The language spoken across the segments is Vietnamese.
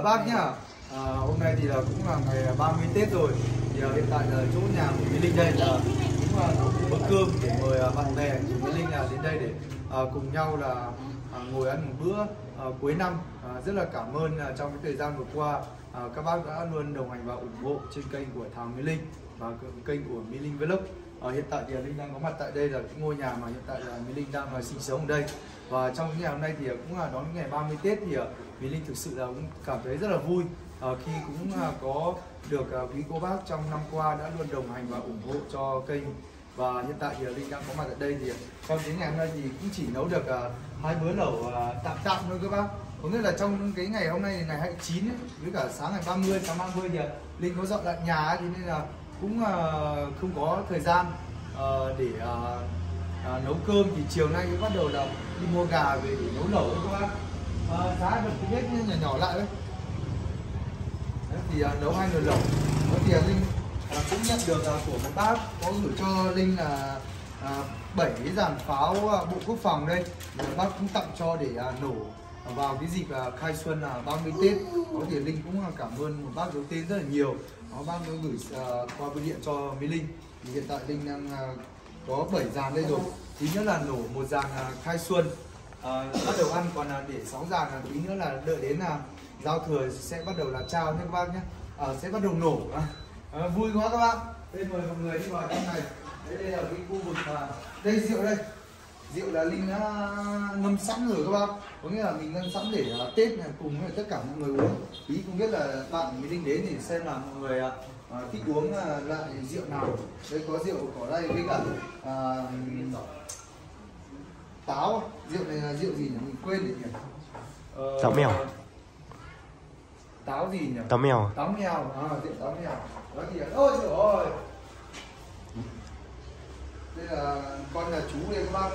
Ờ, bác nhá. À, hôm nay thì là cũng là ngày 30 Tết rồi. Thì uh, hiện tại là chỗ nhà của Mỹ Linh đây là cũng là bữa cơm để mời uh, bạn bè của Mỹ Linh là đến đây để uh, cùng nhau là uh, ngồi ăn một bữa uh, cuối năm. Uh, rất là cảm ơn uh, trong cái thời gian vừa qua uh, các bác đã luôn đồng hành và ủng hộ trên kênh của Thảo Mỹ Linh và kênh của Mỹ Linh Vlog. Uh, hiện tại thì Linh đang có mặt tại đây là cái ngôi nhà mà hiện tại là Mỹ Linh đang sinh sống ở đây. Và trong những ngày hôm nay thì cũng là đón ngày 30 Tết thì ờ, Mỹ Linh thực sự là cũng cảm thấy rất là vui. Ờ, khi cũng à, có được à, quý cô bác trong năm qua đã luôn đồng hành và ủng hộ cho kênh. Và hiện tại thì Linh đang có mặt tại đây thì trong những ngày hôm nay thì cũng chỉ nấu được à, hai bữa lẩu tạm tạm thôi các bác. Có nghĩa là trong cái ngày hôm nay ngày 29 ấy, với cả sáng ngày 30 sáng 30 thì Linh có dọn lại nhà ấy, thì nên là cũng uh, không có thời gian uh, để uh, uh, nấu cơm thì chiều nay mới bắt đầu là đi mua gà về để nấu lẩu các bác. Uh, giá được cái bếp nhỏ nhỏ lại đấy, đấy thì uh, nấu hai nồi lẩu. Có thì uh, linh uh, cũng nhận được uh, của một bác có gửi cho linh là bảy cái dàn pháo uh, bộ quốc phòng đây. Bác cũng tặng cho để uh, nổ vào cái dịp à, khai xuân là 30 Tết có thể Linh cũng à, cảm ơn một bác đầu tiên rất là nhiều. Nó bác đã gửi à, qua bưu điện cho Mỹ Linh. Thì hiện tại Linh đang có 7 dàn đây rồi. Thứ nhất là nổ một dàn khai xuân. À, bắt đầu ăn còn là để sáu dàn là tí nữa là đợi đến là giao thừa sẽ bắt đầu là trao nhé các bác nhé. À, sẽ bắt đầu nổ. À, vui quá các bác. Đây mời mọi người đi vào trong này. Đây, đây là cái khu vực mà đây rượu đây rượu là linh đã ngâm sẵn rồi các bác. Có nghĩa là mình ngâm sẵn để uh, tết này cùng với tất cả mọi người uống. Ý không biết là bạn mới linh đến thì xem là mọi người uh, thích uống uh, loại rượu nào. Đây có rượu cỏ đây với cả uh, táo. Rượu này là rượu gì nhỉ? Mình quên rồi nhỉ? Ờ, táo mèo. Táo gì nhỉ? Táo mèo. Táo mèo. À rượu táo mèo. Đó thì ôi trời ơi. Đây là con là chú đây các bác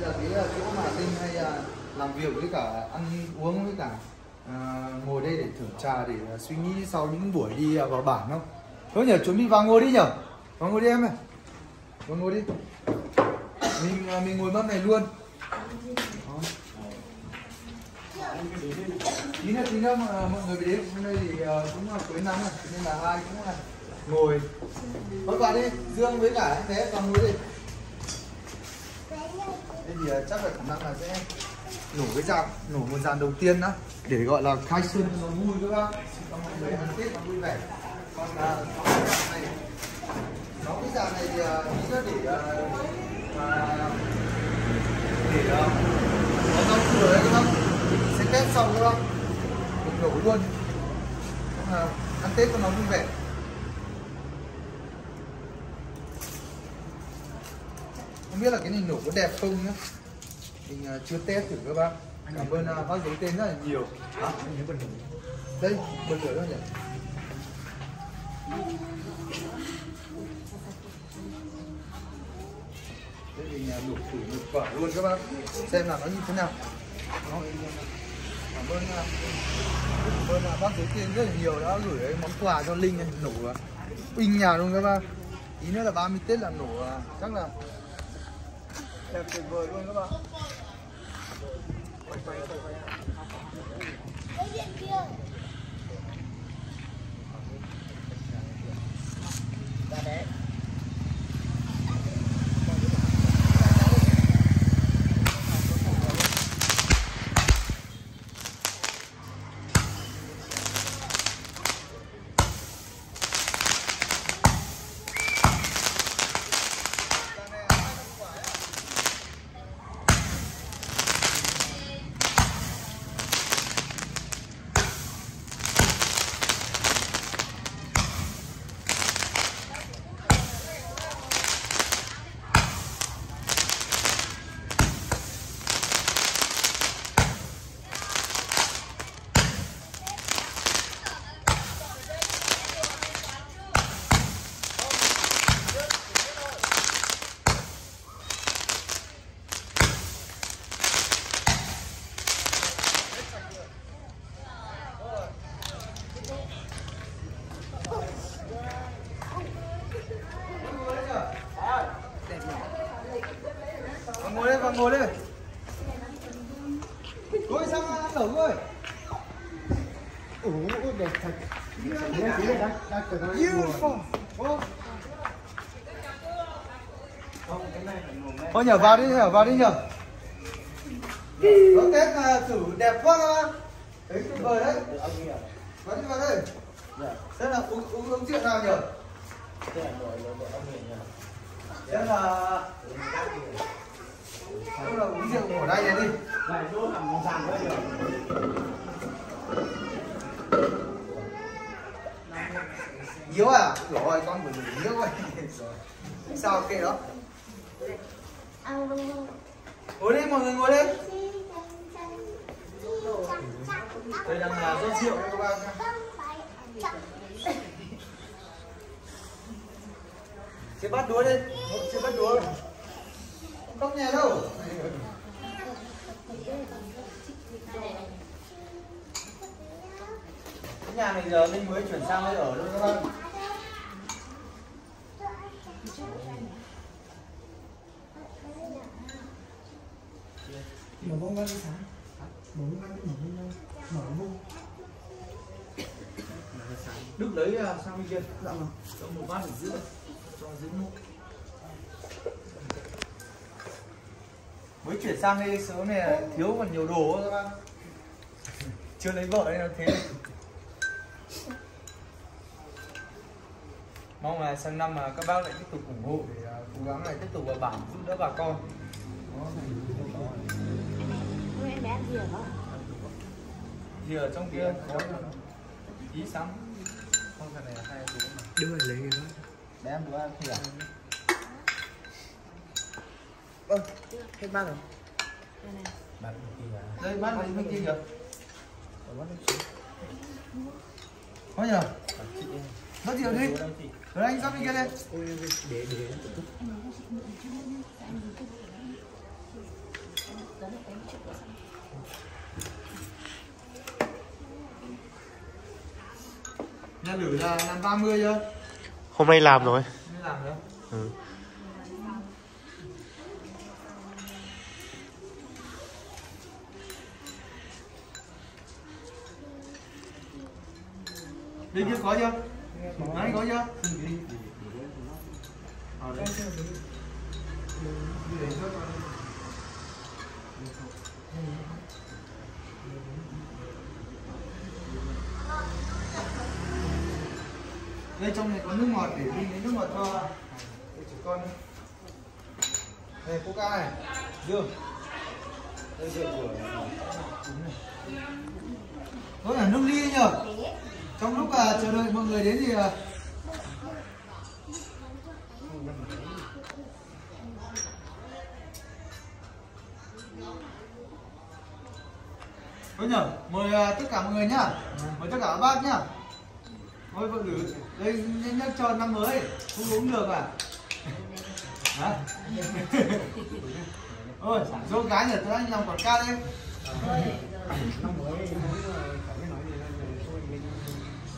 đây là cái ờ, chỗ mà linh hay ờ, làm việc với cả ăn uống với cả à, ngồi đây để thưởng trà để uh, suy nghĩ sau những buổi đi uh, vào bản không? Thôi nhở chuẩn bị vào ngồi đi nhở vào ngồi đi em này vào ngồi đi. Mình uh, mình ngồi mâm này luôn. Tí nữa tí nữa mọi người đến hôm nay thì cũng là cuối năm rồi nên là ai cũng là ngồi. Thôi bạn đi dương với cả anh thế còn ngồi đi thế thì ờ, chắc là khả năng là sẽ nổ cái dàn nổ một dàn đầu tiên đó để gọi là khai xuân nó vui các bác. Cho mọi người ăn tết nó vui vẻ. Còn ờ, là này ờ, nó cái dàn này thì chỉ là để để nó rau thừa đấy các bác. Sẽ test xong các bác. Mình nổ luôn. À, ăn tết cho nó vui vẻ. Không biết là cái này nổ có đẹp không nhá. Mình uh, chưa test thử các bác cảm ơn uh, bác giấy tên rất là nhiều. À, đây bật lửa nhỉ. Đây mình uh, nổ thử một quả luôn các bác xem là nó như thế nào. Đó. cảm ơn uh, cảm ơn uh, bác giấy tên rất là nhiều. Đã gửi cái món quà cho linh này nổ uh, pin nhà luôn các bác. Tí nữa là 30 tết là nổ uh, chắc là đẹp tuyệt vời luôn các bạn Ra đấy. Vào ngồi đây, vào ngồi đây. Thôi sang ăn lẩu thôi. Ủa, đẹp thật. Beautiful. Thôi nhờ vào đi, nhờ vào đi nhờ. Đón Tết là thử đẹp quá các bạn. Đấy tuyệt vời đấy. Vào đi vào đây. Thế là uống uống uống rượu nào nhờ? Thế là Thế là uống rượu ở đây này đi. Yếu à? Rồi con của mình yếu rồi. Sao kệ đó? Ngồi đi mọi người ngồi đi. Đây đang là rót rượu các bạn nha. Chị bắt đũa đi. Chị bắt đũa. Không có nhà đâu. Cái nhà này giờ mình mới chuyển sang đây ở luôn các bạn. Mở bông ra đi sáng. Mở bông ra đi, mở bông ra. Mở bông. Đức lấy à, sang bên kia. Dạ vâng. Cho một bát ở giữa. Cho giữ múc. Mới chuyển sang đây sớm này là thiếu còn nhiều đồ các bạn. Chưa lấy vợ nên nó thế. Mong là sang năm mà các bác lại tiếp tục ủng hộ để à, cố gắng lại tiếp tục vào bản giúp đỡ bà con. Đó em bé ăn gì hả? Thì ở trong kia có ý sắm. Không phải này là hai chú mà. Đưa lấy cái đó. Để em đồ ăn thì à? Ơ, hết bác rồi. Đây này. Đây bát lấy bên kia kìa. Có nhờ? Nó rượu đi. Rồi anh sắp bên kia đây. Để để Nhà lử là làm 30 chưa? Hôm nay làm rồi. Mới làm nữa. Ừ. Bên kia có chưa? Máy có chưa? Ờ, đây. Để cho con- đây trong này có nước ngọt để đi lấy nước ngọt cho. Để trẻ con. Đây coca này. Dương đây rượu của có là nước ly nhờ. Trong lúc à, chờ đợi mọi người đến thì à, Vâng nhở, mời à, tất cả mọi người nhá. Mời tất cả các bác nhá. Ôi vợ nữ, đây nhắc nhắc cho năm mới, không uống được à? Hả? Ôi, dỗ gái nhờ tôi anh làm quảng cáo đây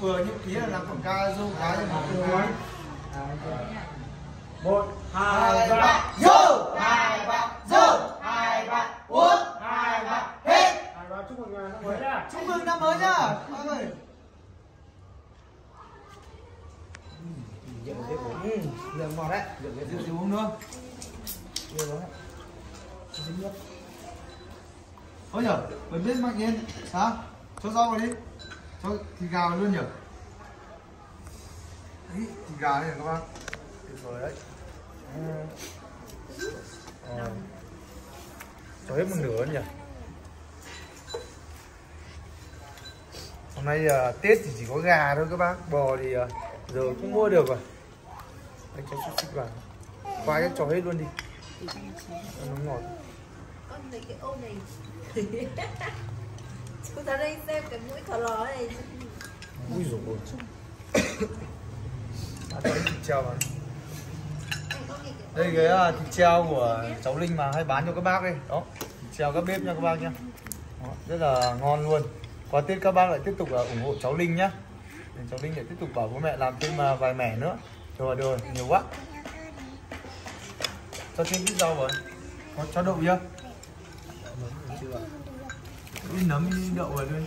Vừa những ký là làm quảng cáo dỗ gái cho mọi người Một, Hai, ba, dỗ! Hai, ba, dỗ! Hai, ba, uống! Hai, ba, hết! hai ba chúc mừng năm mới nha. Chúc mừng năm mới nhá! Mọi người Ừ, rượu ngọt đấy. Rượu rượu uống nữa. Ngọt đấy. Dính nước. Ôi nhở, mình biết mạnh yên Hả? Cho rau vào đi. Cho thịt gà vào luôn nhở Đấy, thịt gà này các bác Tuyệt vời đấy. Ờ. Cho hết một nửa nhỉ? Hôm nay à, Tết thì chỉ có gà thôi các bác. Bò thì à, giờ không mua được rồi Anh cho xúc xích vào. Khoai cho cho hết luôn đi. Nó ngọt Con lấy cái ô này. Chú ta đây xem cái mũi thỏ lò này. Dồi ôi À, đây thịt treo mà Đây cái à, thịt treo của cháu Linh mà hay bán cho các bác đây. Đó, thịt treo các bếp nha các bác nhá. Đó, Rất là ngon luôn. Qua Tết các bác lại tiếp tục à, ủng hộ cháu Linh nhá. Cháu Linh lại tiếp tục bảo bố mẹ làm thêm à, vài mẻ nữa được rồi, rồi, nhiều quá. Cho thêm ít rau vào. Có cho đậu chưa? Ít nấm đậu vào đây.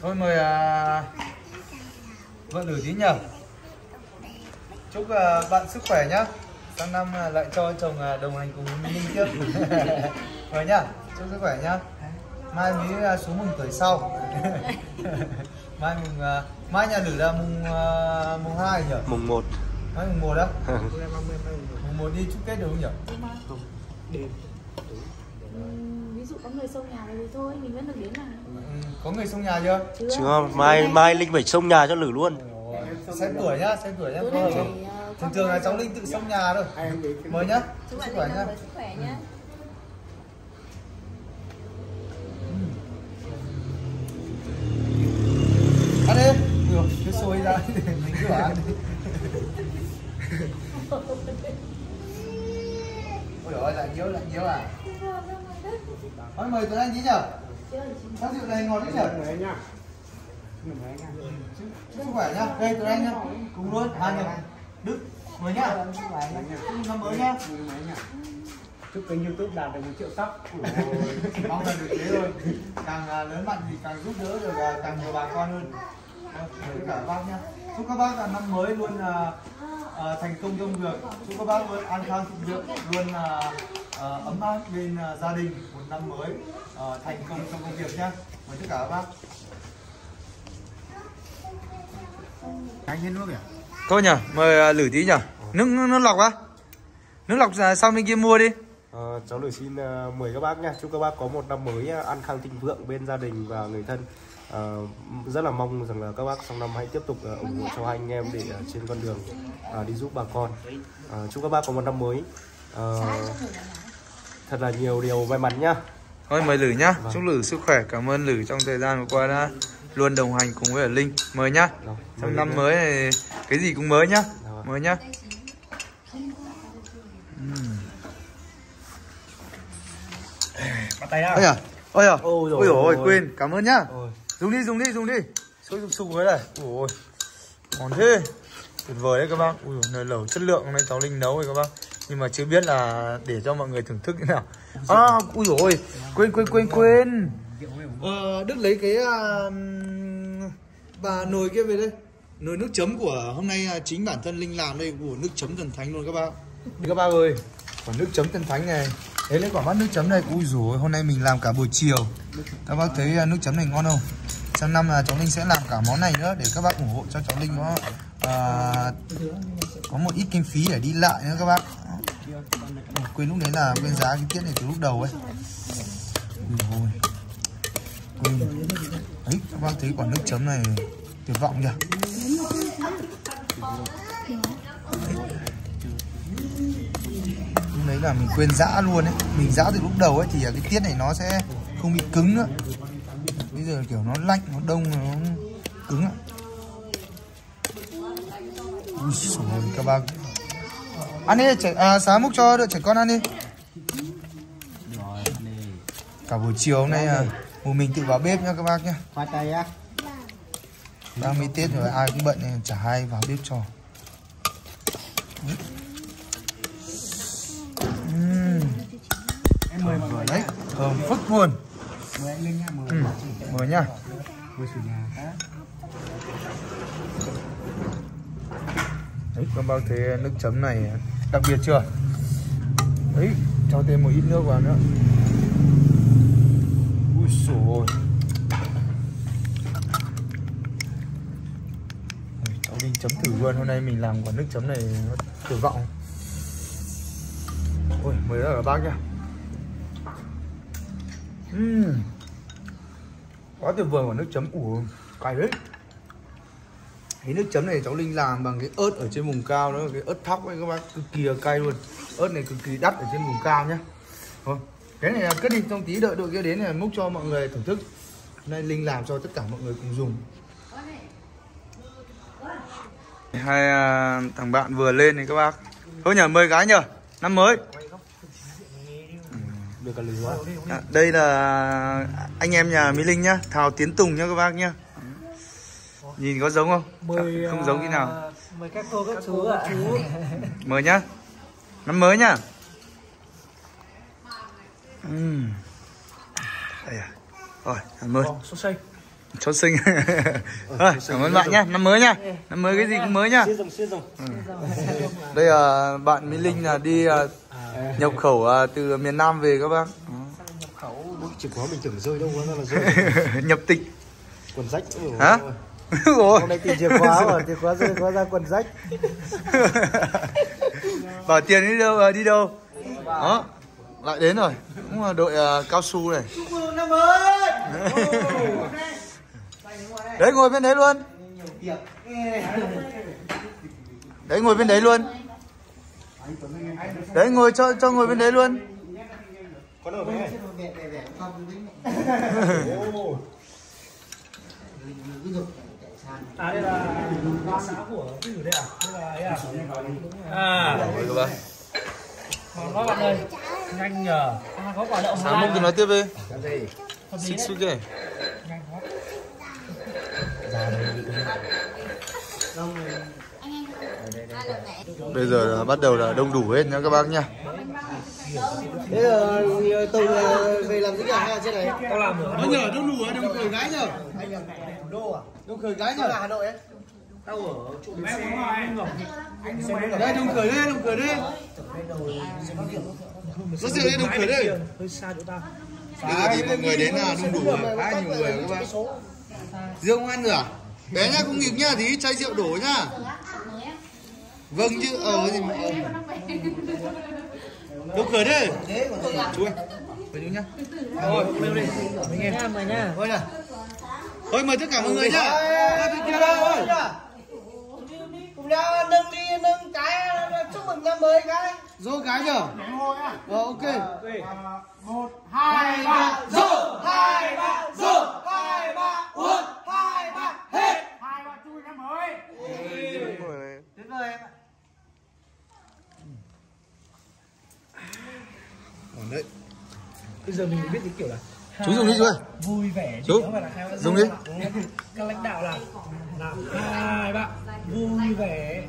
Thôi mời à, vợ lử tí nhở Chúc à, bạn sức khỏe nhá. Sang năm à, lại cho chồng à, đồng hành cùng Minh tiếp. Rồi nhá, chúc sức khỏe nhá mai mới à, xuống mừng tuổi sau. Mai mùng à, mai nhà lử là mùng à, mùng hai nhỉ? Mùng 1 mai mùng một đó mùng một đi chúc kết được không nhỉ? Ví dụ có người xông nhà thì thôi mình vẫn được đến mà. Ừ, có người xong nhà chưa? Chưa. Mai mai linh phải xông nhà cho lử luôn. Xem tuổi nhá xem tuổi nhá. Không? phải ờ, thường thường là cháu linh tự xong nhà thôi. mời nhá. Chúc chúc bạn sức khỏe nhá đi được cái xôi ra mình cứ ăn đi ôi ôi lại nhiều lại nhiều à? Thôi mời tuấn anh tí nhở Sao rượu này ngọt đấy nhở Chúc sức khỏe nhá. Đây tuấn anh nhá. Cùng luôn. Hai nhở Đức Mời nhá. Chúc năm mới nhá. Chúc kênh youtube đạt được một triệu sub mong là được thế thôi. Càng à, lớn mạnh thì càng giúp đỡ được à, càng nhiều bà con hơn Mời tất cả các bác nhé. Chúc các bác là năm mới luôn à, à, thành công trong việc. Chúc các bác luôn an khang thịnh vượng luôn à, à, ấm áp bên à, gia đình một năm mới à, thành công trong công việc nhé. Mời tất cả các bác. Anh hết nước kìa. Thôi nhỉ mời à, lử tí nhỉ nước nước lọc á. Nước lọc sao bên kia mua đi. Ờ, cháu lử xin ờ, mời các bác nha. Chúc các bác có một năm mới ờ, an khang thịnh vượng bên gia đình và người thân Ờ, rất là mong rằng là các bác trong năm hãy tiếp tục ờ, ủng hộ cho hai anh em để ờ, trên con đường ờ, đi giúp bà con. Ờ, chúc các bác có một năm mới. Ờ, thật là nhiều điều may mắn nhá. Thôi mời lử nhá. Vâng. chúc lử sức khỏe. Cảm ơn lử trong thời gian vừa qua đã luôn đồng hành cùng với linh. Mời nhá. Rồi, trong mời năm mới này cái gì cũng mới nhá. Rồi. mới nhá. Bắt tay ra ôi à ôi à. Ôi ôi ôi. quên. Cảm ơn nhá. Ôi, dùng đi dùng đi dùng đi. Sôi sục sục với này. Ôi ngon thế. Tuyệt vời đấy các bác. Ui dồi, nồi lẩu chất lượng hôm nay cháu linh nấu rồi các bác. Nhưng mà chưa biết là để cho mọi người thưởng thức thế nào. À ui ôi. Quên quên quên quên. Ờ, đức lấy cái à, bà nồi kia về đây. Nồi nước chấm của hôm nay à, chính bản thân linh làm đây của nước chấm thần thánh luôn các bác. Các bác ơi quả nước chấm thần thánh này. Đấy lấy quả bát nước chấm này. Ui rồi hôm nay mình làm cả buổi chiều các bác thấy à, nước chấm này ngon không? Sang năm là cháu linh sẽ làm cả món này nữa để các bác ủng hộ cho cháu linh có à, có một ít kinh phí để đi lại nữa các bác. Ờ, quên lúc đấy là quên giá cái tiết này từ lúc đầu ấy. Ui quên. Đấy các bác thấy quả nước chấm này tuyệt vọng nhỉ? Lúc đấy là mình quên dã luôn ấy. Mình dã từ lúc đầu ấy thì à, cái tiết này nó sẽ không bị cứng nữa bây giờ kiểu nó lạnh nó đông nó cứng ạ ui ôi, các bác. Ăn đi trẻ, à, sáng múc cho đứa trẻ con ăn đi cả buổi chiều hôm nay à, một mình tự vào bếp nha các bác nhá. Khoai tây á. 30 Tết rồi ai cũng bận nên chả ai vào bếp cho. Uhm, em mời người đấy thơm phức luôn mời nha ừ, mời nhá. Mời chủ nhà đấy các bác thấy nước chấm này đặc biệt chưa? Đấy cho thêm một ít nước vào nữa. Ui sồi. cháu đi chấm thử luôn hôm nay mình làm quả nước chấm này tuyệt vọng. Ôi mời ra các bác nhá. Uhm quá tuyệt vời quả nước chấm ủ cay đấy. Cái nước chấm này cháu Linh làm bằng cái ớt ở trên vùng cao đó cái ớt thóc ấy các bác cực kỳ cay luôn. Ớt này cực kỳ đắt ở trên vùng cao nhá. Thôi cái này là cất đi trong tí đợi đội kia đến là múc cho mọi người thưởng thức. Nay Linh làm cho tất cả mọi người cùng dùng. Hai à, thằng bạn vừa lên này các bác. Thôi nhờ mời gái nhờ. Năm mới được cả lửa À, đây là anh em nhà Mỹ Linh nhá Thảo Tiến Tùng nhá các bác nhá. Nhìn có giống không? Mời không giống cái nào? à, mời các cô các chú ạ. Mời nhá. Năm mới nhá. Uhm. đây à. Rồi năm mới. Sốt xanh. Chốt sinh Rồi, cảm ơn bạn nhé năm mới nha năm mới cái gì cũng mới xuyên rồng. đây là bạn Mỹ Linh là đi à, nhập khẩu à, từ miền Nam về các bác. Ui, chìa khóa mình tưởng rơi đâu ra là rơi. nhập tịch. Quần rách. Hả. Ôi. Hôm nay tìm chìa khóa mà chìa khóa rơi hóa ra quần rách. bảo tiền đi đâu à, đi đâu? Đó lại đến rồi. Cũng là đội à, cao su này. Đấy ngồi bên đấy luôn. Đấy ngồi bên đấy luôn đấy ngồi cho cho ngồi bên đấy luôn Có? À đây là xã của cái gửi đây à? Đây là ấy à? À, Ngồi các bạn ơi. Nhanh nhờ. À, có quả đậu Hà sáng mông cứ nói tiếp đi Hợp lý xích đấy. xích kìa Nhanh quá. Bây giờ là bắt đầu là đông đủ hết nha các bác nha Thế là tôi về làm gì cả hay là trên này? Tao làm được. Nó nhờ đông đủ đông khởi gái nhờ Đông khởi gái nhờ Hà Nội ấy. Rồi, anh Ngọc. Anh xem đây đông khởi đây đông khởi đây Có rượu đây đông khởi đây hơi xa chỗ tao. Bây giờ thì mọi người đến là đông đủ rồi Khá nhiều người các bác Rượu không ăn nữa à? Bé nhá không nghịch nhá tí chai rượu đổ nhá Vâng chứ ờ gì mà ờ. Đông khởi đây Chú ơi Mời chú nhá. Rồi, leo đi. Mình em. Nha, mời nha. Thôi nè Thôi mời tất cả mọi người nhá. Đâu Cùng nhau nâng đi nâng cái chúc mừng năm mới cái. Dô cái nhở? Ờ ok. Một, hai, ba, Dô. Hai ba rượu, hai ba uống, hai ba hết. hai, ba, chui năm mới. Tuyệt vời em ạ. Còn đấy Bây giờ mình mới biết cái kiểu là Chú dùng đi chú ơi. vui vẻ Chú, chứ không phải là hai ba dùng đi. các lãnh đạo là làm hai bạn vui vẻ.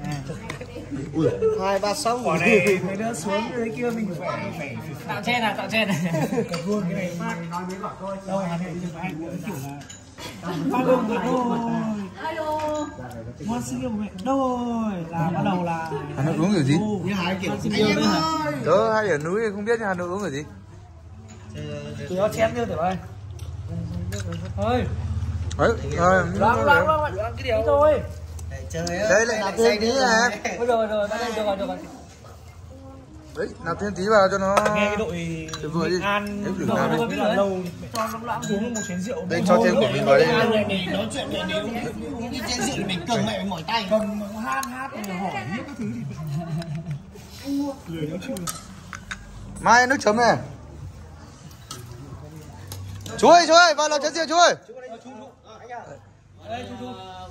Ui Hai ba xong quả này mấy đứa xuống dưới kia mình phải phải tạo chen à tạo chen còn luôn cái này. Phát nói mới bảo tôi đâu hà nội thì anh cũng kiểu là phát luôn rồi đôi. Ngon sinh yêu mẹ đôi. Là bắt đầu là Hà Nội uống kiểu gì? như hai kiểu sinh yêu nữa hả Tớ hay ở núi không biết Hà Nội uống kiểu gì tụi nó chén chưa tụi ơi. Thôi Đấy, ờ, loãng loãng loãng loãng cái điều. Thôi. Đây lại nạp thêm tí này Ôi rồi rồi, đây được rồi, được rồi. Đấy, nạp thêm tí vào cho nó Nghe cái đội vời đi. An thử lâu làm đi. rồi, biết là lâu. Cho nó loãng uống một chén rượu. Đây cho thêm của mình vào đây. Nói chuyện để nếu uống cái chén rượu thì mình cầm mẹ mình mỏi tay. Cầm hát hát rồi hỏi hết các thứ. Thì lười nói chuyện. Mai nước chấm này Chú ơi, chú ơi, vào làm chén rượu chú ơi Đây chú chú. Ờ,